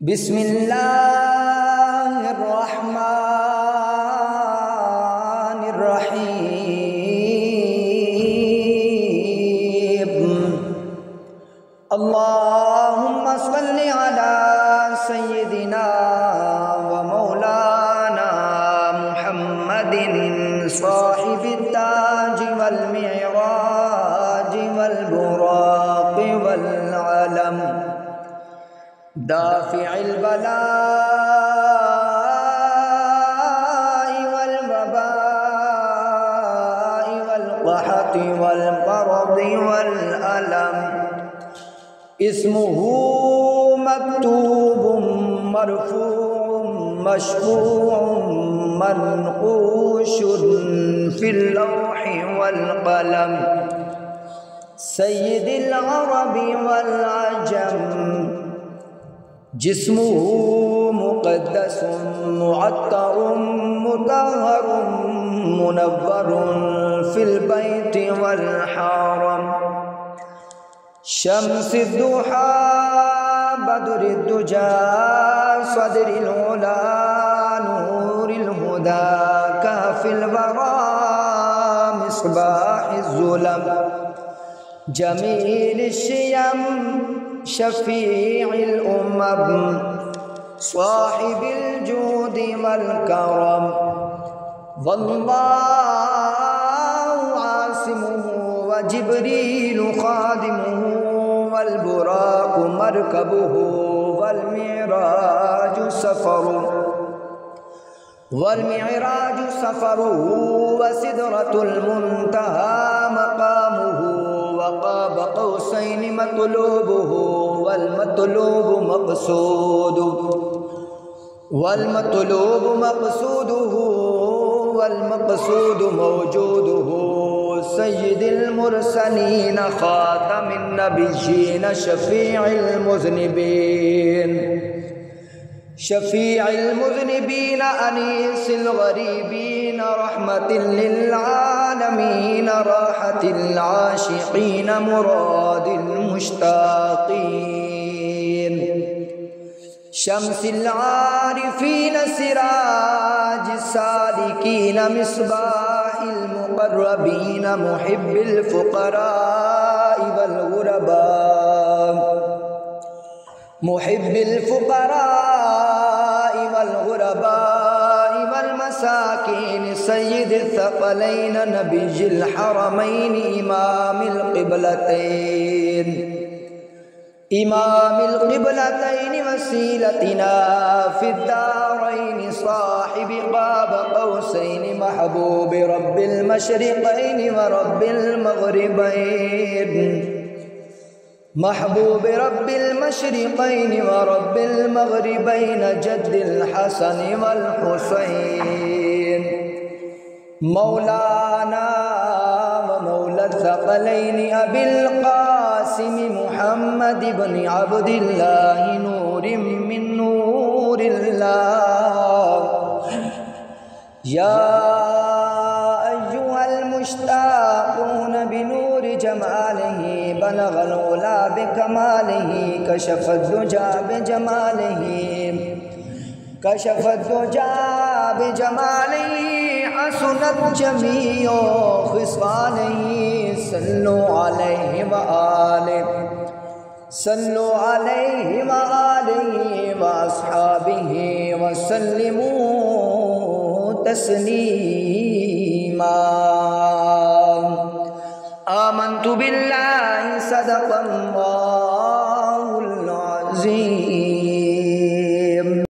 بسم الله الرحمن الرحيم. اللهم صل على سيدنا دافع البلاء والوباء والقحط والمرض والألم. اسمه مكتوب مرفوع مشفوع منقوش في اللوح والقلم. سيد العرب والعجم جسمه مقدس معطر مطهر منور في البيت والحرم. شمس الضحى بدر الدجى صدر العلا نور الهدى كهف الورى مصباح الظلم. جميل الشيم شفيع الأمم صاحب الجود والكرم. والله عاصمه وجبريل خادمه والبراق مركبه والمعراج سفره. والمعراج سفره وسدرة المنتهى. مطلوبه والمطلوب مقصوده والمطلوب مقصوده والمقصود موجوده. سيد المرسلين خاتم النبيين شفيع المذنبين. شفيع المذنبين أنيس الغريبين رحمة للعالمين راحة العاشقين مراد المشتاقين. شمس العارفين سراج السالكين مصباح المقربين محب الفقراء والغرباء. محب الفقراء والغرباء والمساكين سيد الثقلين نبي الحرمين إمام القبلتين. إمام القبلتين وسيلتنا في الدارين صاحب قاب قوسين محبوب رب المشرقين ورب المغربين. محبوب رب المشرقين ورب المغربين جد الحسن والحسين. مولانا ومولى الثقلين أبي القاسم محمد بن عبد الله نور من نور الله. يا بلغ العلا بکماله کشف الدجا بجماله کشف الدجا بجماله حسنت جمیع خصاله صلو علیہ وآلہ صلو علیہ وآلہ واصحابہ وسلموا تسلیما بالله صدق الله العظيم.